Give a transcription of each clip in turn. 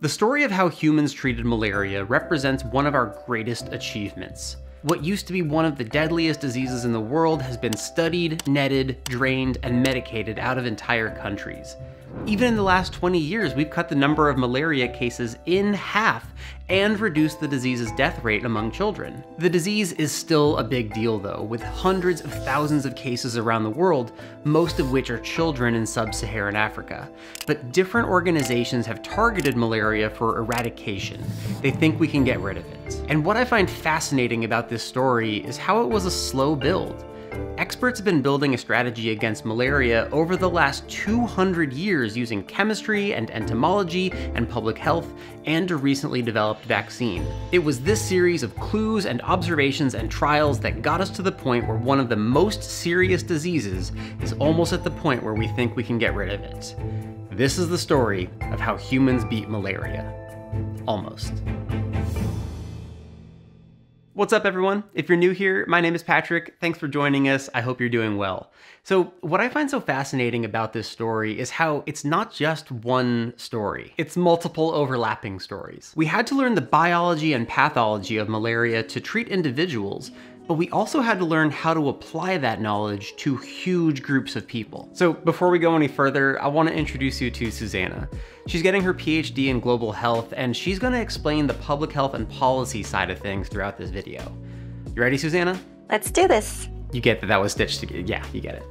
The story of how humans treated malaria represents one of our greatest achievements. What used to be one of the deadliest diseases in the world has been studied, netted, drained, and medicated out of entire countries. Even in the last 20 years, we've cut the number of malaria cases in half and reduce the disease's death rate among children. The disease is still a big deal though, with hundreds of thousands of cases around the world, most of which are children in sub-Saharan Africa. But different organizations have targeted malaria for eradication. They think we can get rid of it. And what I find fascinating about this story is how it was a slow build. Experts have been building a strategy against malaria over the last 200 years using chemistry and entomology and public health and a recently developed vaccine. It was this series of clues and observations and trials that got us to the point where one of the most serious diseases is almost at the point where we think we can get rid of it. This is the story of how humans beat malaria. Almost. What's up, everyone? If you're new here, my name is Patrick. Thanks for joining us. I hope you're doing well. So, what I find so fascinating about this story is how it's not just one story, it's multiple overlapping stories. We had to learn the biology and pathology of malaria to treat individuals, but we also had to learn how to apply that knowledge to huge groups of people. So before we go any further, I wanna introduce you to Susanna. She's getting her PhD in global health, and she's gonna explain the public health and policy side of things throughout this video. You ready, Susanna? Let's do this. You get that that was stitched together. Yeah, you get it.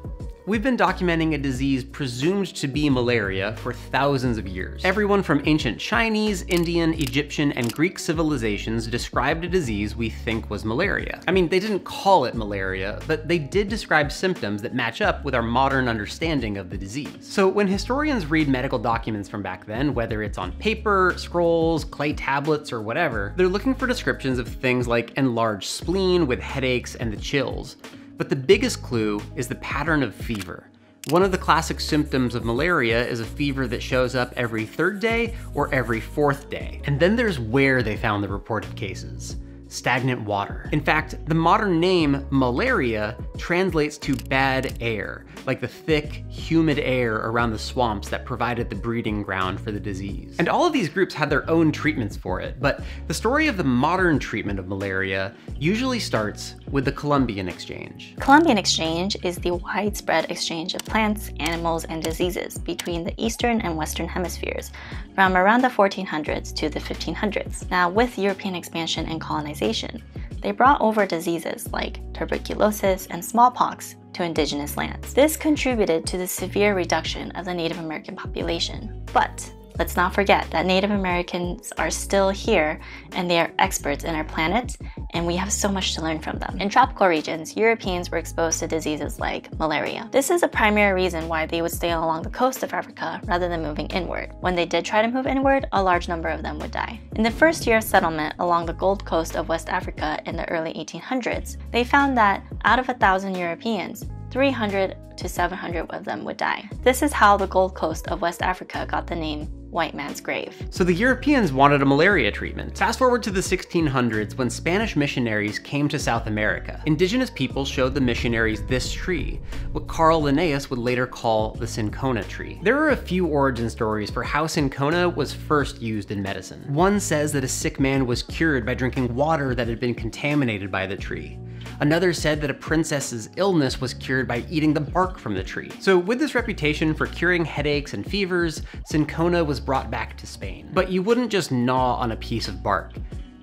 We've been documenting a disease presumed to be malaria for thousands of years. Everyone from ancient Chinese, Indian, Egyptian, and Greek civilizations described a disease we think was malaria. I mean, they didn't call it malaria, but they did describe symptoms that match up with our modern understanding of the disease. So when historians read medical documents from back then, whether it's on paper, scrolls, clay tablets, or whatever, they're looking for descriptions of things like enlarged spleen with headaches and the chills. But the biggest clue is the pattern of fever. One of the classic symptoms of malaria is a fever that shows up every third day or every fourth day. And then there's where they found the reported cases stagnant water. In fact, the modern name malaria translates to bad air, like the thick, humid air around the swamps that provided the breeding ground for the disease. And all of these groups had their own treatments for it, but the story of the modern treatment of malaria usually starts with the Columbian Exchange. Columbian Exchange is the widespread exchange of plants, animals, and diseases between the eastern and western hemispheres from around the 1400s to the 1500s. Now, with European expansion and colonization, they brought over diseases like tuberculosis and smallpox to indigenous lands. This contributed to the severe reduction of the Native American population. But Let's not forget that Native Americans are still here and they are experts in our planet, and we have so much to learn from them. In tropical regions, Europeans were exposed to diseases like malaria. This is a primary reason why they would stay along the coast of Africa rather than moving inward. When they did try to move inward, a large number of them would die. In the first year of settlement along the Gold Coast of West Africa in the early 1800s, they found that out of a thousand Europeans, 300 to 700 of them would die. This is how the Gold Coast of West Africa got the name white man's grave. So the Europeans wanted a malaria treatment. Fast forward to the 1600s when Spanish missionaries came to South America. Indigenous people showed the missionaries this tree, what Carl Linnaeus would later call the cinchona tree. There are a few origin stories for how cinchona was first used in medicine. One says that a sick man was cured by drinking water that had been contaminated by the tree. Another said that a princess's illness was cured by eating the bark from the tree. So with this reputation for curing headaches and fevers, cinchona was brought back to Spain. But you wouldn't just gnaw on a piece of bark.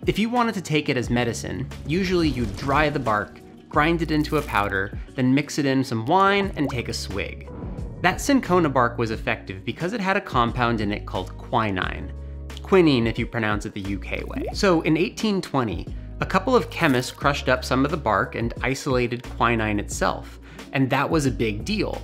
If you wanted to take it as medicine, usually you'd dry the bark, grind it into a powder, then mix it in some wine and take a swig. That cinchona bark was effective because it had a compound in it called quinine. Quinine if you pronounce it the UK way. So in 1820, a couple of chemists crushed up some of the bark and isolated quinine itself, and that was a big deal.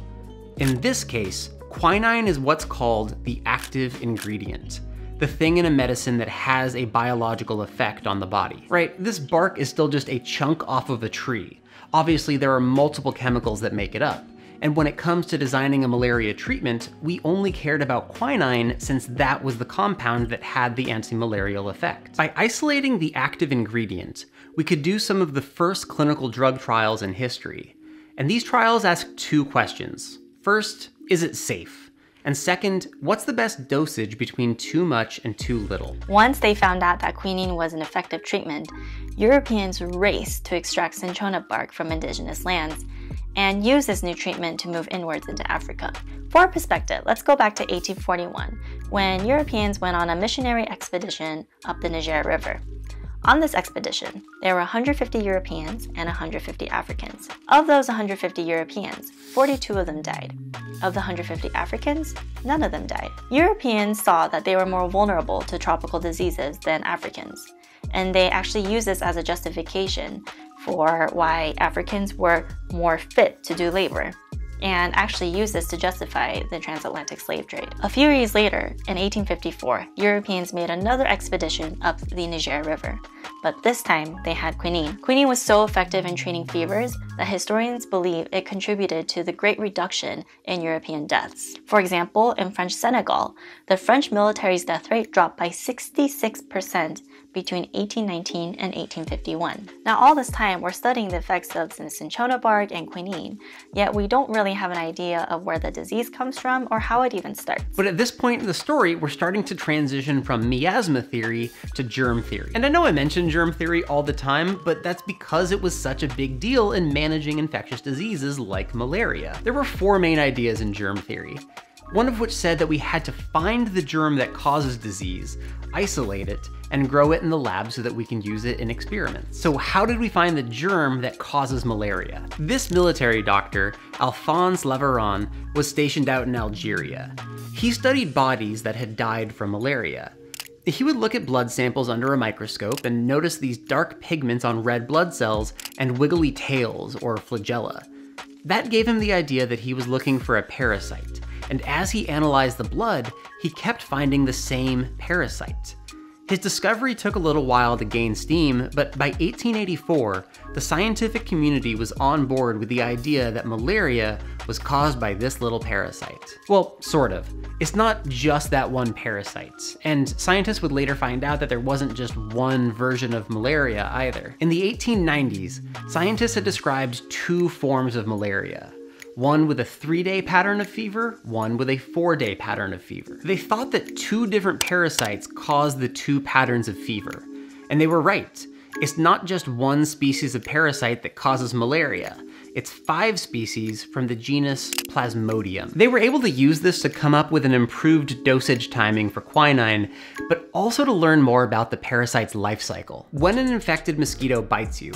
In this case, quinine is what's called the active ingredient, the thing in a medicine that has a biological effect on the body. Right, this bark is still just a chunk off of a tree. Obviously, there are multiple chemicals that make it up. And when it comes to designing a malaria treatment, we only cared about quinine since that was the compound that had the anti-malarial effect. By isolating the active ingredient, we could do some of the first clinical drug trials in history. And these trials ask two questions. First, is it safe? And second, what's the best dosage between too much and too little? Once they found out that quinine was an effective treatment, Europeans raced to extract cinchona bark from indigenous lands and use this new treatment to move inwards into Africa. For perspective, let's go back to 1841, when Europeans went on a missionary expedition up the Niger River. On this expedition, there were 150 Europeans and 150 Africans. Of those 150 Europeans, 42 of them died. Of the 150 Africans, none of them died. Europeans saw that they were more vulnerable to tropical diseases than Africans, and they actually used this as a justification for why Africans were more fit to do labor and actually used this to justify the transatlantic slave trade. A few years later, in 1854, Europeans made another expedition up the Niger River, but this time they had quinine. Quinine was so effective in treating fevers that historians believe it contributed to the great reduction in European deaths. For example, in French Senegal, the French military's death rate dropped by 66% between 1819 and 1851. Now, all this time, we're studying the effects of cinchona bark and quinine, yet we don't really have an idea of where the disease comes from or how it even starts. But at this point in the story, we're starting to transition from miasma theory to germ theory. And I know I mention germ theory all the time, but that's because it was such a big deal in managing infectious diseases like malaria. There were four main ideas in germ theory one of which said that we had to find the germ that causes disease, isolate it, and grow it in the lab so that we can use it in experiments. So how did we find the germ that causes malaria? This military doctor, Alphonse Laveran, was stationed out in Algeria. He studied bodies that had died from malaria. He would look at blood samples under a microscope and notice these dark pigments on red blood cells and wiggly tails, or flagella. That gave him the idea that he was looking for a parasite, and as he analyzed the blood, he kept finding the same parasite. His discovery took a little while to gain steam, but by 1884, the scientific community was on board with the idea that malaria was caused by this little parasite. Well, sort of. It's not just that one parasite, and scientists would later find out that there wasn't just one version of malaria either. In the 1890s, scientists had described two forms of malaria one with a three day pattern of fever, one with a four day pattern of fever. They thought that two different parasites caused the two patterns of fever. And they were right. It's not just one species of parasite that causes malaria. It's five species from the genus Plasmodium. They were able to use this to come up with an improved dosage timing for quinine, but also to learn more about the parasite's life cycle. When an infected mosquito bites you,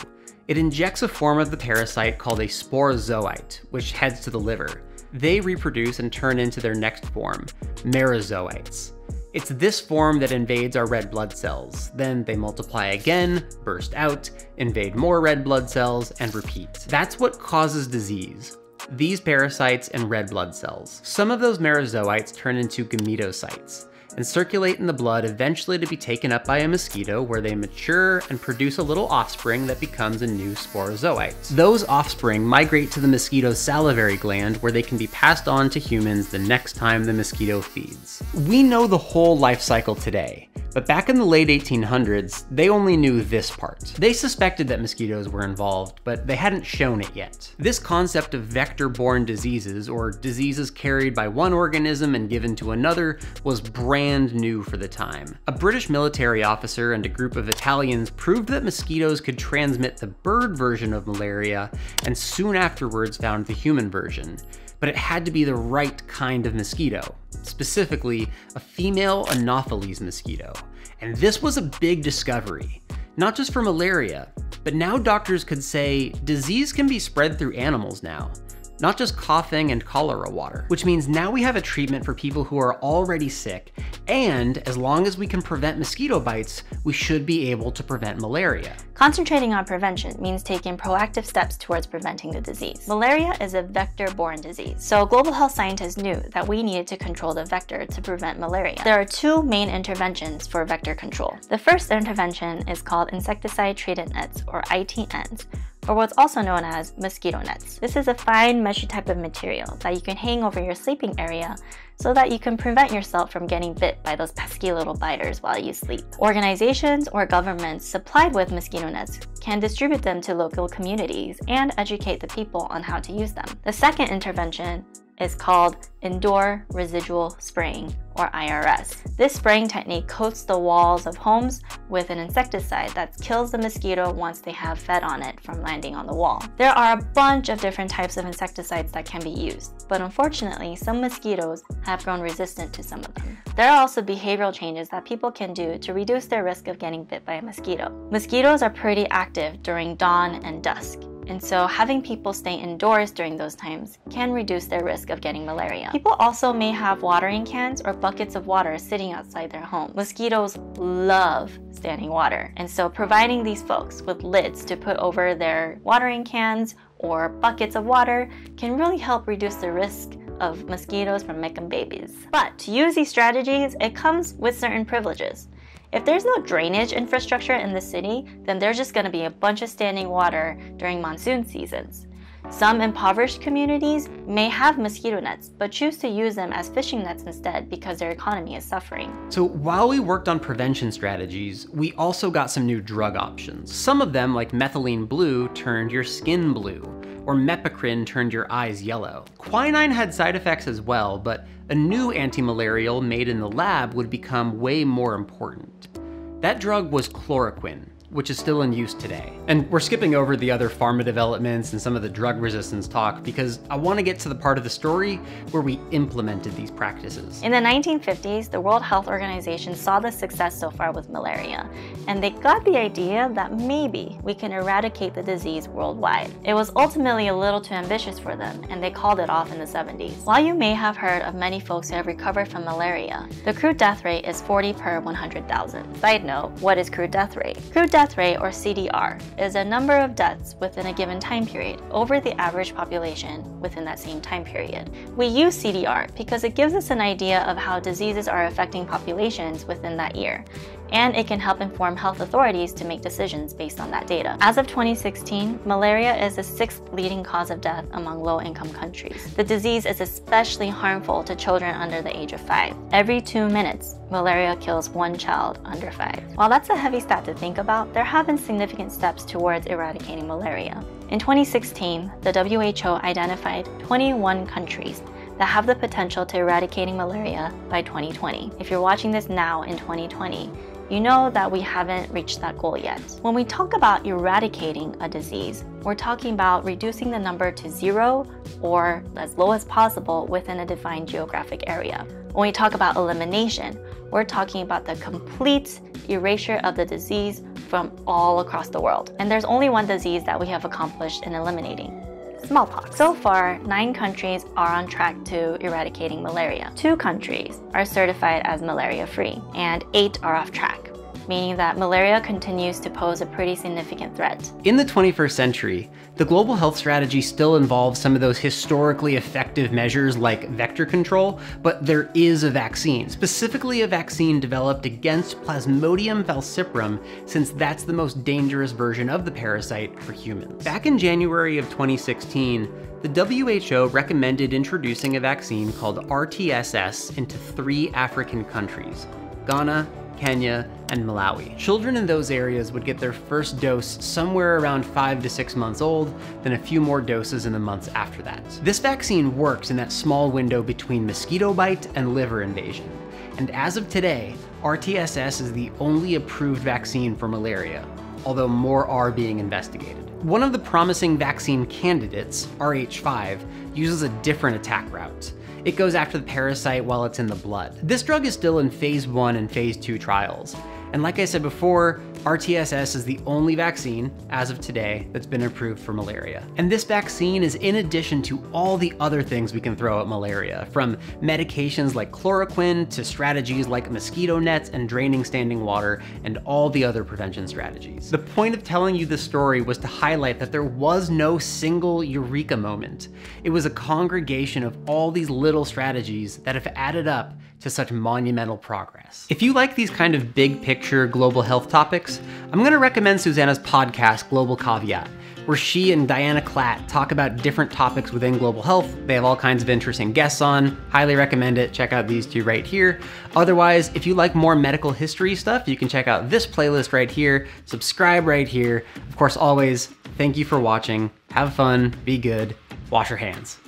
it injects a form of the parasite called a sporozoite, which heads to the liver. They reproduce and turn into their next form, merozoites. It's this form that invades our red blood cells. Then they multiply again, burst out, invade more red blood cells, and repeat. That's what causes disease. These parasites and red blood cells. Some of those merozoites turn into gametocytes and circulate in the blood eventually to be taken up by a mosquito where they mature and produce a little offspring that becomes a new sporozoite. Those offspring migrate to the mosquito's salivary gland where they can be passed on to humans the next time the mosquito feeds. We know the whole life cycle today, but back in the late 1800s, they only knew this part. They suspected that mosquitoes were involved, but they hadn't shown it yet. This concept of vector-borne diseases, or diseases carried by one organism and given to another, was brand new for the time. A British military officer and a group of Italians proved that mosquitoes could transmit the bird version of malaria, and soon afterwards found the human version but it had to be the right kind of mosquito, specifically a female Anopheles mosquito. And this was a big discovery, not just for malaria, but now doctors could say disease can be spread through animals now not just coughing and cholera water, which means now we have a treatment for people who are already sick, and as long as we can prevent mosquito bites, we should be able to prevent malaria. Concentrating on prevention means taking proactive steps towards preventing the disease. Malaria is a vector-borne disease, so global health scientists knew that we needed to control the vector to prevent malaria. There are two main interventions for vector control. The first intervention is called insecticide-treated nets, or ITNs, or what's also known as mosquito nets. This is a fine meshy type of material that you can hang over your sleeping area so that you can prevent yourself from getting bit by those pesky little biters while you sleep. Organizations or governments supplied with mosquito nets can distribute them to local communities and educate the people on how to use them. The second intervention is called indoor residual spraying or IRS. This spraying technique coats the walls of homes with an insecticide that kills the mosquito once they have fed on it from landing on the wall. There are a bunch of different types of insecticides that can be used, but unfortunately, some mosquitoes have grown resistant to some of them. There are also behavioral changes that people can do to reduce their risk of getting bit by a mosquito. Mosquitoes are pretty active during dawn and dusk, and so having people stay indoors during those times can reduce their risk of getting malaria. People also may have watering cans or buckets of water sitting outside their home. Mosquitoes love standing water, and so providing these folks with lids to put over their watering cans or buckets of water can really help reduce the risk of mosquitoes from making babies. But to use these strategies, it comes with certain privileges. If there's no drainage infrastructure in the city, then there's just going to be a bunch of standing water during monsoon seasons. Some impoverished communities may have mosquito nets, but choose to use them as fishing nets instead because their economy is suffering. So while we worked on prevention strategies, we also got some new drug options. Some of them, like methylene blue, turned your skin blue, or mepacrine turned your eyes yellow. Quinine had side effects as well, but a new antimalarial made in the lab would become way more important. That drug was chloroquine, which is still in use today. And we're skipping over the other pharma developments and some of the drug resistance talk because I want to get to the part of the story where we implemented these practices. In the 1950s, the World Health Organization saw the success so far with malaria, and they got the idea that maybe we can eradicate the disease worldwide. It was ultimately a little too ambitious for them, and they called it off in the 70s. While you may have heard of many folks who have recovered from malaria, the crude death rate is 40 per 100,000. Side note, what is crude death rate? Crude death death rate, or CDR, is a number of deaths within a given time period over the average population within that same time period. We use CDR because it gives us an idea of how diseases are affecting populations within that year, and it can help inform health authorities to make decisions based on that data. As of 2016, malaria is the sixth leading cause of death among low-income countries. The disease is especially harmful to children under the age of 5. Every two minutes, malaria kills one child under 5. While that's a heavy stat to think about, there have been significant steps towards eradicating malaria. In 2016, the WHO identified 21 countries that have the potential to eradicating malaria by 2020. If you're watching this now in 2020, you know that we haven't reached that goal yet. When we talk about eradicating a disease, we're talking about reducing the number to zero or as low as possible within a defined geographic area. When we talk about elimination, we're talking about the complete erasure of the disease from all across the world. And there's only one disease that we have accomplished in eliminating smallpox. So far, nine countries are on track to eradicating malaria. Two countries are certified as malaria free, and eight are off track meaning that malaria continues to pose a pretty significant threat. In the 21st century, the global health strategy still involves some of those historically effective measures like vector control, but there is a vaccine, specifically a vaccine developed against Plasmodium falciparum, since that's the most dangerous version of the parasite for humans. Back in January of 2016, the WHO recommended introducing a vaccine called RTSS into three African countries Ghana, Kenya, and Malawi. Children in those areas would get their first dose somewhere around 5 to 6 months old, then a few more doses in the months after that. This vaccine works in that small window between mosquito bite and liver invasion. And as of today, RTSS is the only approved vaccine for malaria, although more are being investigated. One of the promising vaccine candidates, RH5, uses a different attack route it goes after the parasite while it's in the blood. This drug is still in phase one and phase two trials. And like I said before, RTSS is the only vaccine, as of today, that's been approved for malaria. And this vaccine is in addition to all the other things we can throw at malaria, from medications like chloroquine to strategies like mosquito nets and draining standing water, and all the other prevention strategies. The point of telling you this story was to highlight that there was no single eureka moment. It was a congregation of all these little strategies that have added up to such monumental progress. If you like these kind of big picture global health topics, I'm gonna recommend Susanna's podcast, Global Caveat, where she and Diana Klatt talk about different topics within global health. They have all kinds of interesting guests on. Highly recommend it. Check out these two right here. Otherwise, if you like more medical history stuff, you can check out this playlist right here. Subscribe right here. Of course, always, thank you for watching. Have fun, be good, wash your hands.